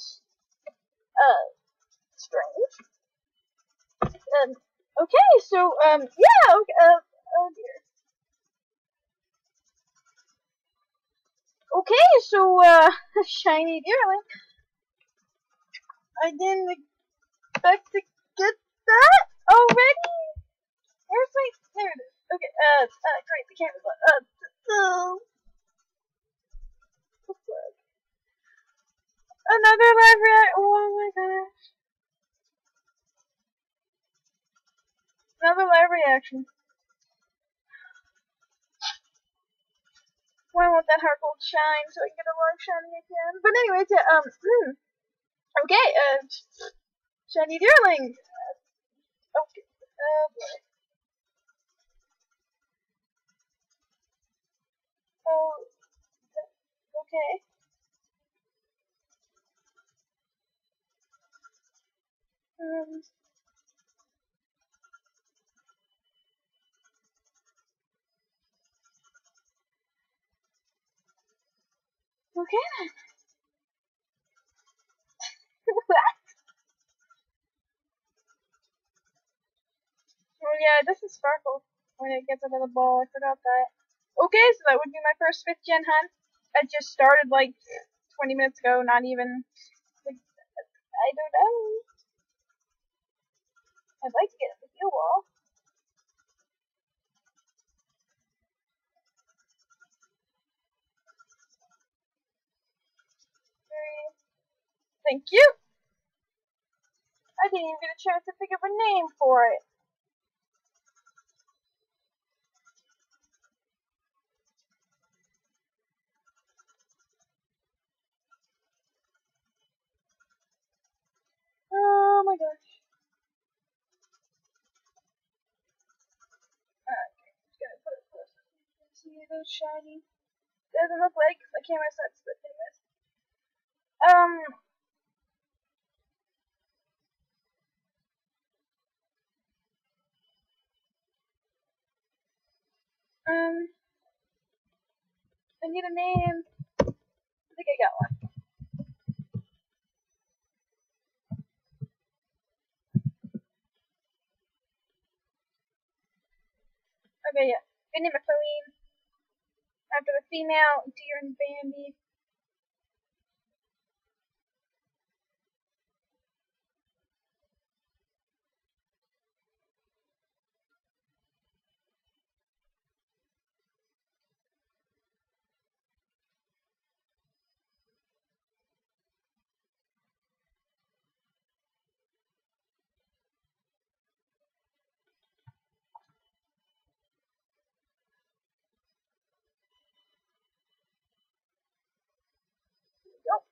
That uh, strange. Um, okay, so, um, yeah, okay, uh, oh dear. Okay, so, uh, shiny deerling. I didn't expect to Why won't that heart gold shine so I can get a live shining again? But anyway, yeah, um, hmm. Okay, uh, shiny deerling. Uh, okay, uh, boy. Oh, okay. Um. Okay then. what? Oh yeah, this is Sparkle when it gets out of the ball. I forgot that. Okay, so that would be my first fifth gen hunt. I just started like 20 minutes ago, not even. Like, I don't know. I'd like to get the Heal Ball. Thank you. I didn't even get a chance to think of a name for it. Oh my gosh. See those shiny. Doesn't look like the camera sets, but anyways. Um. Um. I need a name. I think I got one. Okay, yeah. Good name of Faline. After the female, deer and Bambi. Nope.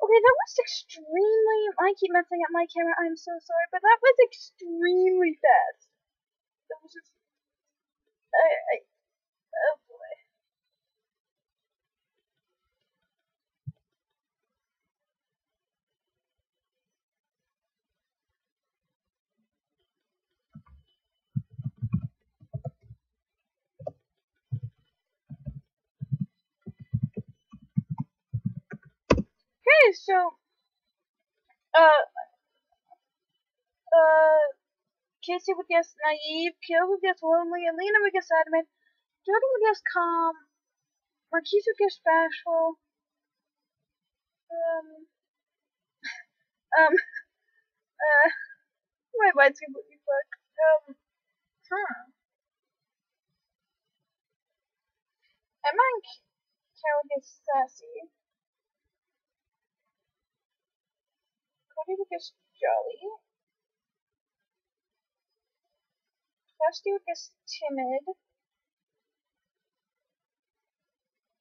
Okay, that was extremely. I keep messing up my camera. I'm so sorry, but that was extremely fast. That was just. I. I oh boy. Okay, so. Uh. Uh. Casey would guess naive, Kill would guess lonely, Alina would guess adamant, Jordan would guess calm, Marquise would guess bashful, um, um, uh, my mind's completely fucked, um, huh. Emma and Carol get sassy. Cody gets jolly. Dusty gets timid.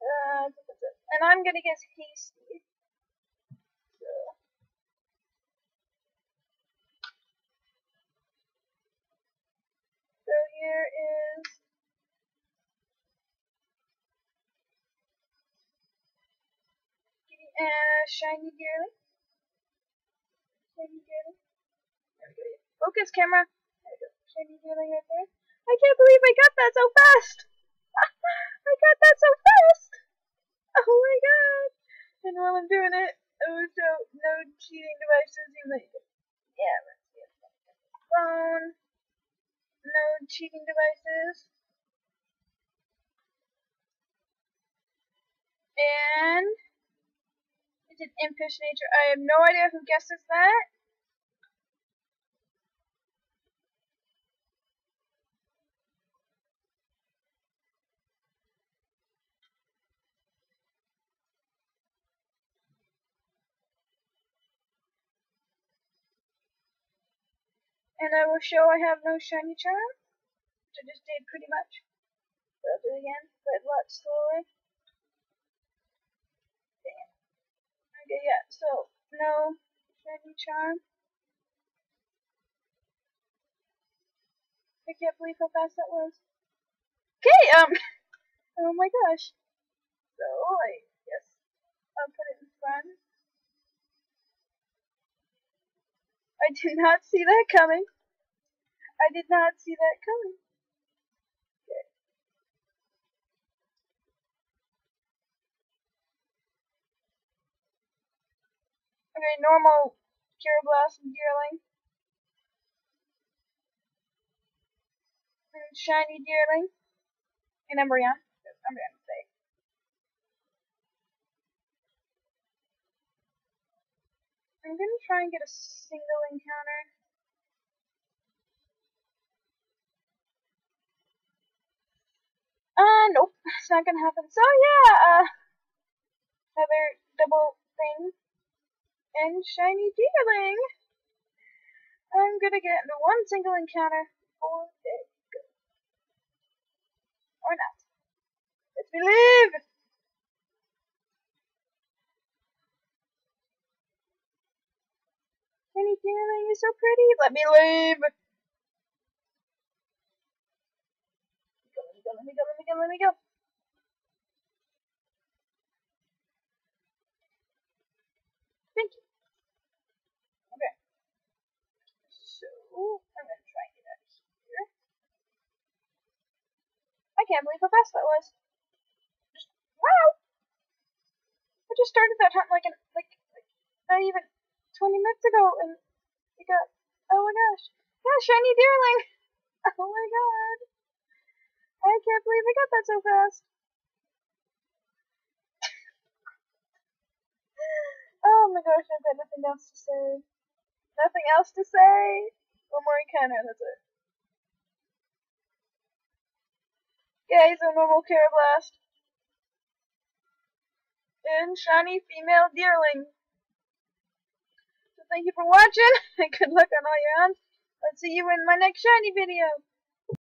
Uh, and I'm gonna guess hasty. So. So here is and shiny deerling. We go. Focus camera. There we go. Right there. I can't believe I got that so fast. I got that so fast. Oh my god. And while I'm doing it, oh so no cheating devices even though yeah, let's see phone. No cheating devices. And an impish nature. I have no idea who guesses that. And I will show I have no shiny charm, which I just did pretty much. So I'll do it again, but a lot slower. Okay, yeah, so no shiny charm. I can't believe how fast that was. Okay, um, oh my gosh. So, I guess I'll put it in front. I did not see that coming. I did not see that coming. Okay, normal Blast and Deerling. And shiny Deerling. And Umbreon. Umbreon say. I'm gonna try and get a single encounter. Uh, nope, it's not gonna happen. So yeah, uh, another double thing. And shiny deerling. I'm gonna get into one single encounter for it. Or not. Let's believe! Penny Deerling, you're so pretty. Let me leave. Let me go, let me go, let me go, let me go. Thank you. Okay. So, I'm going to try and get out of here. I can't believe how fast that was. Wow! I just started that hunt like, an, like, like, not even 20 minutes ago and we got, oh my gosh, yeah, shiny deerling. Oh my god. I can't believe I got that so fast. oh my gosh, I've got nothing else to say. Nothing else to say. One more encounter, that's it. Guys, a normal Karrablast. And shiny female deerling So thank you for watching, and good luck on all your hunts. Let's see you in my next shiny video.